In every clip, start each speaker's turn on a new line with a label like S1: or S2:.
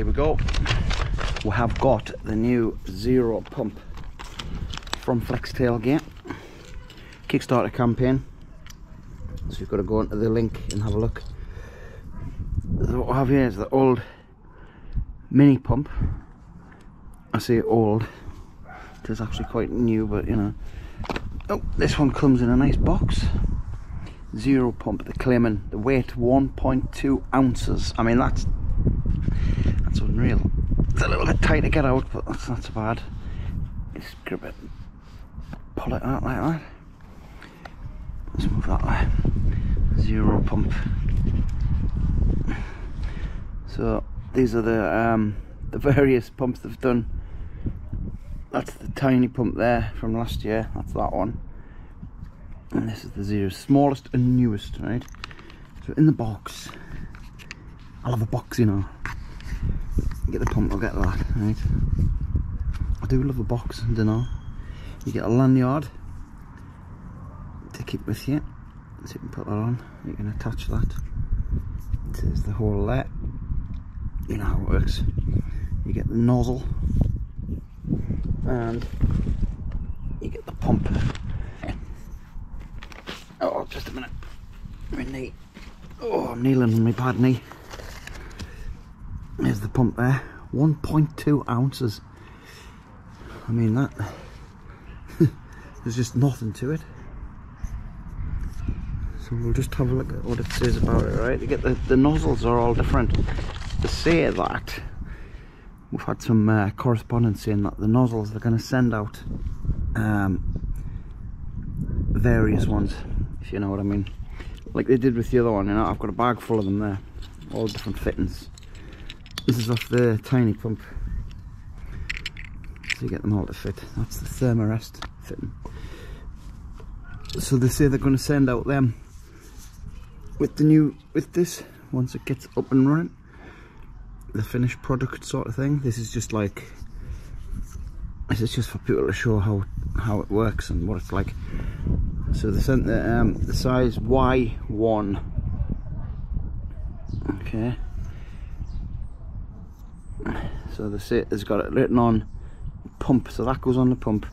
S1: here we go. We have got the new Zero pump from Flex Tailgate Kickstarter campaign. So you've got to go into the link and have a look. So what we have here is the old mini pump. I say old. It is actually quite new, but you know. Oh, this one comes in a nice box. Zero pump. They're claiming the weight 1.2 ounces. I mean that's that's unreal. It's a little bit tight to get out, but that's not so bad. Just grip it, pull it out like that. Let's move that way. Zero pump. So these are the um, the various pumps they've done. That's the tiny pump there from last year. That's that one. And this is the zero, smallest and newest, right? So in the box, I love a box, you know. Get the pump, I'll get that, right? I do love a box, I don't know. You get a lanyard to keep with you. So you can put that on, you can attach that. There's the hole there. You know how it works. You get the nozzle and you get the pump. Oh, just a minute. My knee. Oh, I'm kneeling on my bad knee. There's the pump there. 1.2 ounces. I mean that. there's just nothing to it. So we'll just have a look at what it says about it, right? You get the, the nozzles are all different. To say that, we've had some uh, correspondence saying that the nozzles they're going to send out um, various ones, if you know what I mean. Like they did with the other one, you know, I've got a bag full of them there, all different fittings. This is off the tiny pump, so you get them all to fit. That's the Thermarest fitting. So they say they're going to send out them with the new, with this, once it gets up and running the finished product sort of thing. This is just like this is just for people to show how how it works and what it's like. So they sent the um, the size Y1. Okay. So the it has got it written on pump, so that goes on the pump.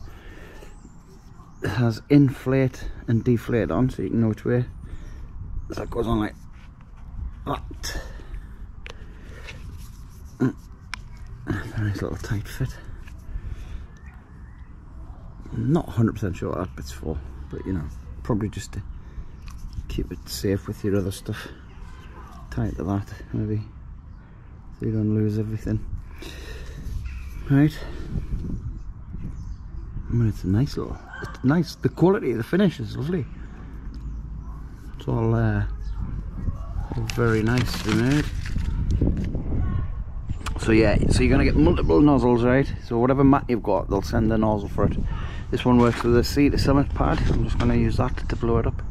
S1: It has inflate and deflate on, so you can know which way. So that goes on like that. nice little tight fit. I'm not 100% sure what that bit's for, but you know, probably just to keep it safe with your other stuff. Tight to that, maybe, so you don't lose everything. Right. I mean, it's a nice little, it's nice, the quality of the finish is lovely. It's all, uh, all very nicely made. So yeah so you're gonna get multiple nozzles right? So whatever mat you've got they'll send the nozzle for it. This one works with the Sea to Summit pad. I'm just going to use that to blow it up.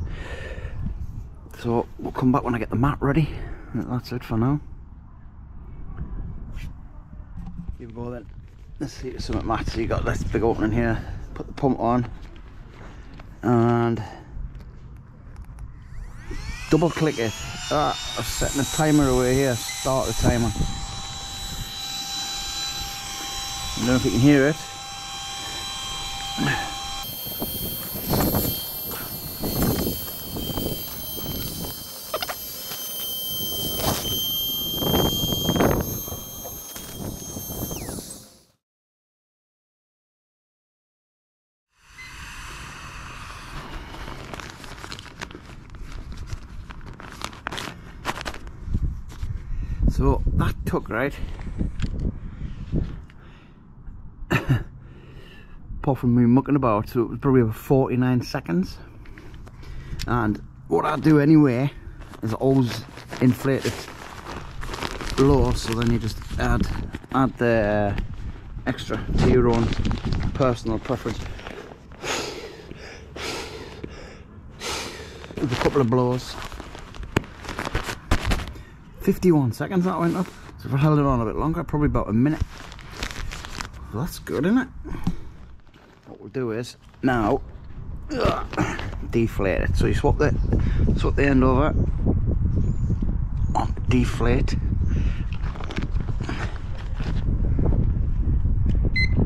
S1: So we'll come back when i get the mat ready. That's it for now we go then let's see the summit mat so you got this big opening here. Put the pump on. And double click it. Ah, i'm setting the timer away here. Start the timer. I don't know if you can hear it. So that took right? Apart from me mucking about so it was probably about 49 seconds. And what I do anyway is I always inflate it low so then you just add add the extra to your own personal preference. With a couple of blows. 51 seconds that went up so if I held it on a bit longer probably about a minute well, that's good isn't it What we'll do is now deflate it. So you swap the swap the end over deflate.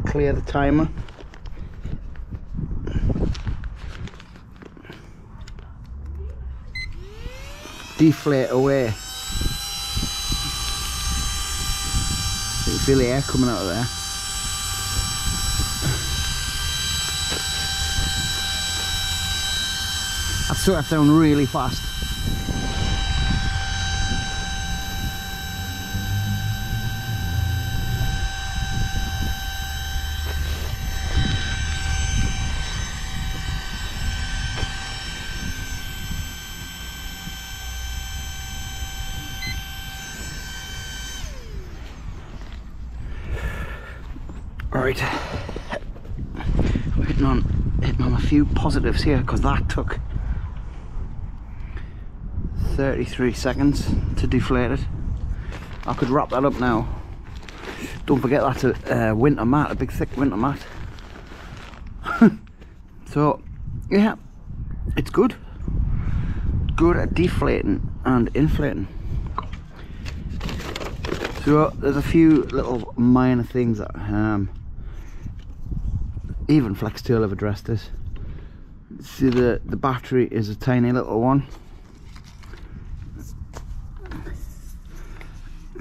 S1: clear the timer. Deflate away. Feel the air coming out of there. I've that down really fast. Right, we're hitting on hitting on a few positives here because that took 33 seconds to deflate it. I could wrap that up now. Don't forget that's a winter mat, a big thick winter mat. so yeah, it's good. Good at deflating and inflating. So there's a few little minor things that um, even Flextail have addressed this. See the, the battery is a tiny little one.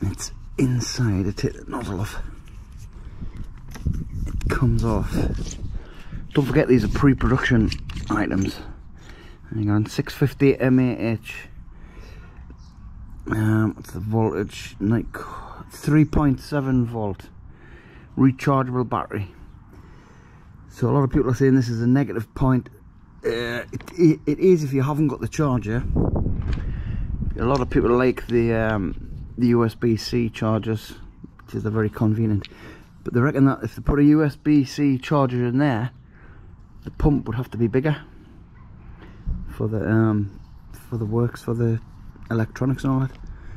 S1: It's inside, I take the nozzle off. It comes off. Don't forget these are pre-production items. Hang on, 650 mAh. Um, what's the voltage? Like 3.7 volt. Rechargeable battery. So a lot of people are saying this is a negative point. Uh, it, it, is if you haven't got the charger. A lot of people like the um, the USB-C chargers, which is very convenient. But they reckon that if they put a USB-C charger in there, the pump would have to be bigger for the um, for the works for the electronics and all that.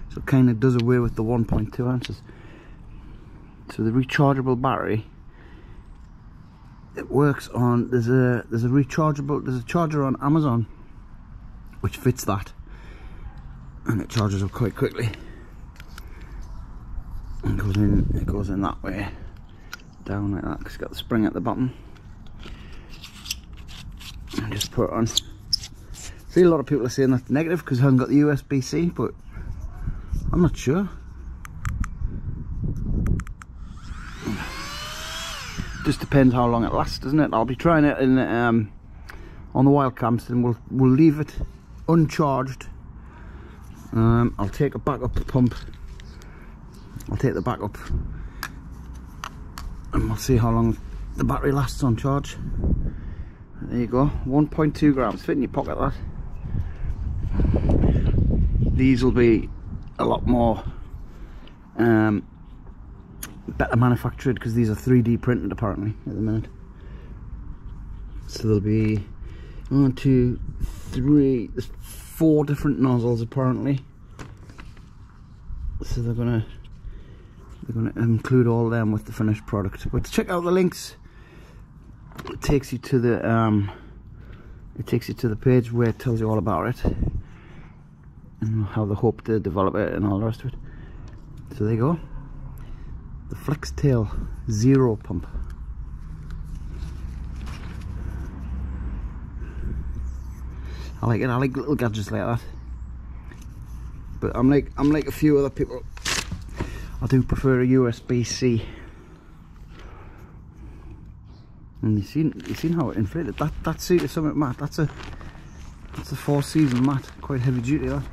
S1: So it kind of does away with the 1.2 ounces. So the rechargeable battery it works on there's a there's a rechargeable there's a charger on Amazon which fits that. And it charges up quite quickly. And goes in it goes in that way. Down like that because it's got the spring at the bottom. And just put it on. See a lot of people are saying that's negative because I haven't got the USB-C but I'm not sure just depends how long it lasts doesn't it? I'll be trying it in um, on the wild camps and we'll we'll leave it uncharged. Um, I'll take a backup pump. I'll take the backup and we'll see how long the battery lasts on charge. There you go. 1.2 grams. Fit in your pocket that these will be a lot more um, better manufactured because these are 3D printed apparently at the minute. So there'll be one, two, three, four different nozzles apparently. So they're gonna they're gonna include all them with the finished product. But check out the links. It takes you to the um it takes you to the page where it tells you all about it and how they hope to develop it and all the rest of it. So there you go the Flextail Zero pump. I like it, I like little gadgets like that. But I'm like I'm like a few other people. I do prefer a USB-C. And you seen you seen how it inflated? That that Sea to Summit mat. That's a that's a four season mat, quite heavy duty that.